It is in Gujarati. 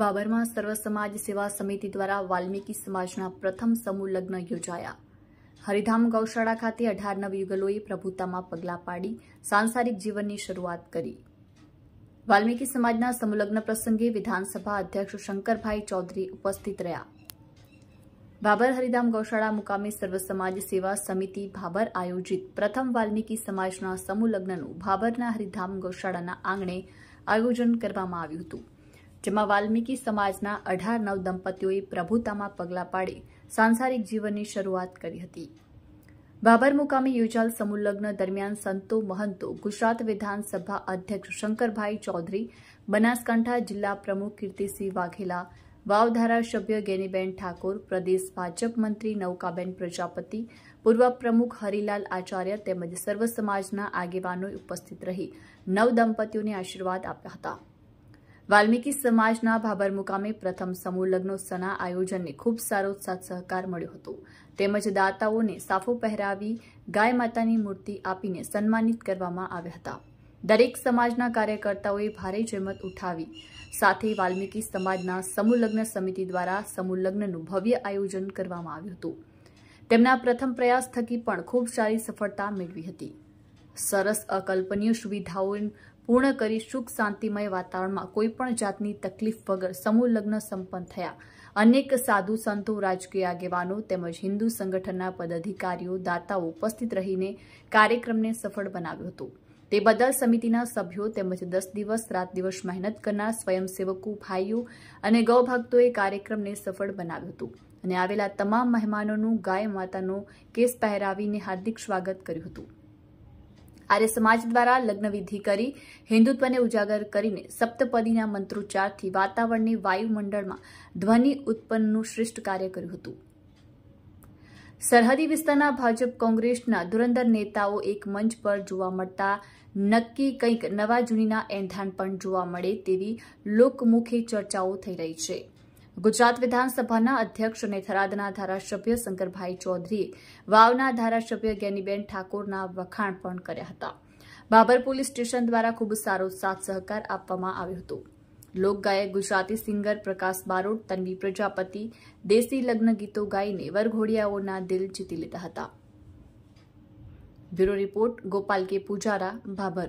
બાબરમાં સર્વ સમાજ સેવા સમિતિ દ્વારા વાલ્મીકી સમાજના પ્રથમ સમૂહ લગ્ન યોજાયા. હરિધામ ગૌશાળા ખાતે અઢાર નવ યુગલોએ પ્રભુતામાં પગલાં પાડી, સાંસારિક જીવનની શરૂઆત કરી. વાલ્મીકી સમાજના સમૂહલગ્ન પ્રસંગે વિધાનસભા અધ્યક્ષ શંકરભાઈ ચૌધરી ઉપસ્થિત રહ્યા. ભાબર હરિધામ ગૌશાળા મુકામે સર્વ સમાજ સેવા સમિતિ ભાબર આયોજિત પ્રથમ વાલ્મીકી સમાજના સમૂહ લગ્નનું ભાબરના હરિધામ ગૌશાળાના આંગણે આયોજન કરવામાં આવ્યું હતું. જેમાં વાલ્મીકી સમાજના અઢાર નવ દંપતીઓએ પ્રભુતામાં પગલાં પાડી સાંસારિક જીવનની શરૂઆત કરી હતી. બાબર મુકામે યોજાયેલ સમૂહલગ્ન દરમિયાન સંતો મહંતો, ગુજરાત વિધાનસભા અધ્યક્ષ શંકરભાઈ ચૌધરી, બનાસકાંઠા જિલ્લા પ્રમુખ કીર્તિસિંહ વાઘેલા, વાવ ધારાસભ્ય ગેનીબેન ઠાકોર, પ્રદેશ ભાજપ મંત્રી નૌકાબેન પ્રજાપતિ, પૂર્વ પ્રમુખ હરિલાલ આચાર્ય તેમજ સર્વ સમાજના આગેવાનો ઉપસ્થિત રહી નવ દંપતીઓને આશીર્વાદ આપ્યા હતા. વાલ્મીકી સમાજના ભાબર મુકામે પ્રથમ સમૂહ લગ્નોત્સવના આયોજનને ખૂબ સારો સાથ સહકાર મળ્યો હતો. તેમજ દાતાઓને સાફો પહેરાવી ગાય માતાની મૂર્તિ આપીને સન્માનિત કરવામાં આવ્યા હતા. દરેક સમાજના કાર્યકર્તાઓએ ભારે જહેમત ઉઠાવી. સાથે વાલ્મીકી સમાજના સમૂહ લગ્ન સમિતિ દ્વારા સમૂહ લગ્નનું ભવ્ય આયોજન કરવામાં આવ્યું હતું. તેમના પ્રથમ પ્રયાસ થકી પણ ખૂબ સારી સફળતા મેળવી હતી. સરસ અકલ્પનીય સુવિધાઓ પૂર્ણ કરી સુખ શાંતિમય વાતાવરણમાં કોઈપણ જાતની તકલીફ વગર સમૂહ લગ્ન સંપન્ન થયા. અનેક સાધુ સંતો, રાજકીય આગેવાનો તેમજ હિન્દુ સંગઠનના પદાધિકારીઓ, દાતાઓ ઉપસ્થિત રહીને કાર્યક્રમને સફળ બનાવ્યો હતો. તે બદલ સમિતિના સભ્યો તેમજ દસ દિવસ, રાત દિવસ મહેનત કરનાર સ્વયંસેવકો, ભાઈઓ અને ગૌભક્તોએ કાર્યક્રમને સફળ બનાવ્યું હતું અને આવેલા તમામ મહેમાનોનું ગાય માતાનો કેસ પહેરાવીને હાર્દિક સ્વાગત કર્યું હતું. આર્ય સમાજ દ્વારા લગ્નવિધિ કરી, હિન્દુત્વને ઉજાગર કરીને સપ્તપદીના મંત્રોચ્ચારથી વાતાવરણની વાયુમંડળમાં ધ્વનિ ઉત્પન્નનું શ્રેષ્ઠ કાર્ય કર્યું હતું. સરહદી વિસ્તારના ભાજપ કોંગ્રેસના ધુરંધર નેતાઓ એક મંચ પર જોવા મળતા, નક્કી કંઈક નવા જૂનીના એંધાણ પણ જોવા મળે તેવી લોકમુખે ચર્ચાઓ થઈ રહી છે. ગુજરાત વિધાનસભાના અધ્યક્ષ અને થરાદના ધારાસભ્ય શંકરભાઈ ચૌધરીએ વાવના ધારાસભ્ય જ્ઞાનીબેન ઠાકોરના વખાણ પણ કર્યા હતા. બાબર પોલીસ સ્ટેશન દ્વારા ખૂબ સારો સાથ સહકાર આપવામાં આવ્યો હતો. લોકગાયક ગુજરાતી સિંગર પ્રકાશ બારોટ, તન્વી પ્રજાપતિ, દેશી લગ્ન ગીતો ગાઈને વરઘોડિયાઓના દિલ જીતી લીધા હતા. બ્યુરો રિપોર્ટ, ગોપાલ કે પૂજારા ભાભર